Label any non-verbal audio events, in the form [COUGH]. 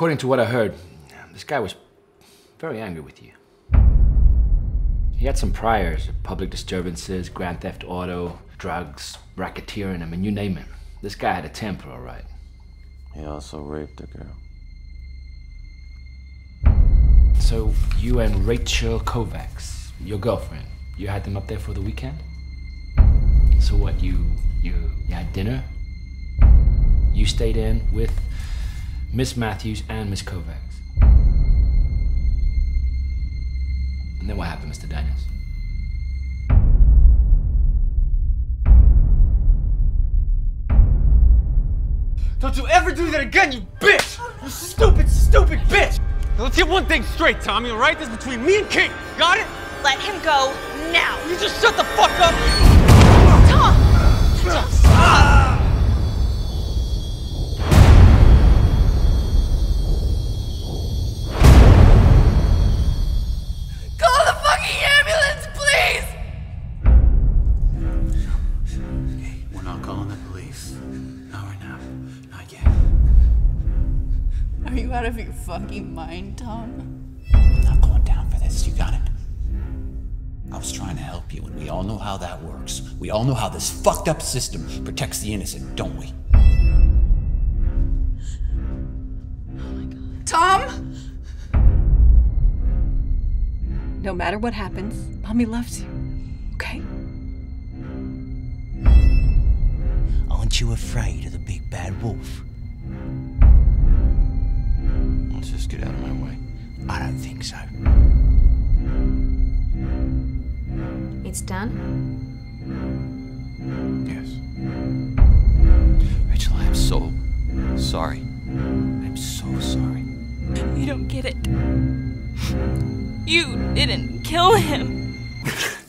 According to what I heard, this guy was very angry with you. He had some priors, public disturbances, grand theft auto, drugs, racketeering, I mean, you name it. This guy had a temper, all right. He also raped a girl. So you and Rachel Kovacs, your girlfriend, you had them up there for the weekend? So what, you, you, you had dinner? You stayed in with Miss Matthews and Miss Kovacs? And then what happened, Mr. Daniels? Don't you ever do that again, you bitch! You stupid, stupid bitch! Now let's get one thing straight, Tommy, alright? This is between me and King. Got it? Let him go now. You just shut the fuck up! You out of your fucking mind, Tom? I'm not going down for this. You got it? I was trying to help you, and we all know how that works. We all know how this fucked up system protects the innocent, don't we? Oh my god. Tom! No matter what happens, Mommy loves you. Okay? Aren't you afraid of the big bad wolf? Think so. It's done? Yes. Rachel, I am so sorry. I'm so sorry. You don't get it. You didn't kill him. [LAUGHS]